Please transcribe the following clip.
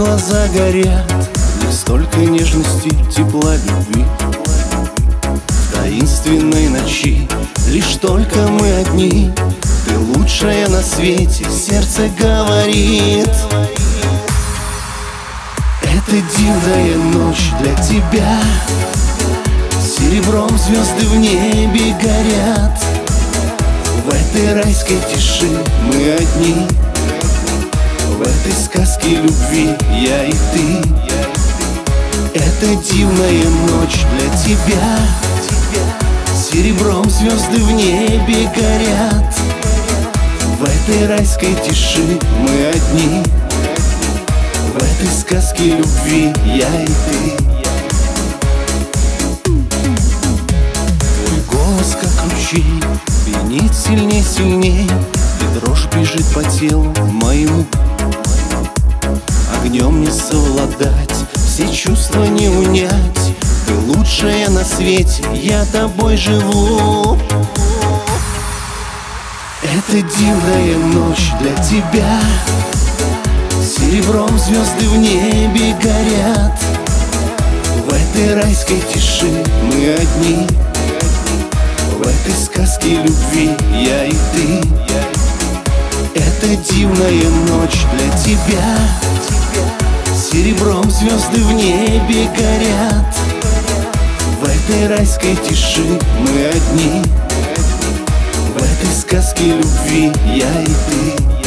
глаза горят Не столько нежности, тепла любви. В таинственной ночи Лишь только мы одни. Ты лучшая на свете Сердце говорит. Это дивная ночь для тебя. Серебром звезды в небе горят. В этой райской тиши мы одни этой сказке любви я и ты. Это дивная ночь для тебя. Серебром звезды в небе горят. В этой райской тиши мы одни. В этой сказке любви я и ты. Голос, как ручей Пенит сильней, сильней И дрожь бежит по телу свете Я тобой живу. Это дивная ночь для тебя. Серебром звезды в небе горят. В этой райской тиши мы одни. В этой сказке любви я и ты. Это дивная ночь для тебя. Серебром звезды в небе горят этой райской тиши. Мы одни. В этой сказке любви я и ты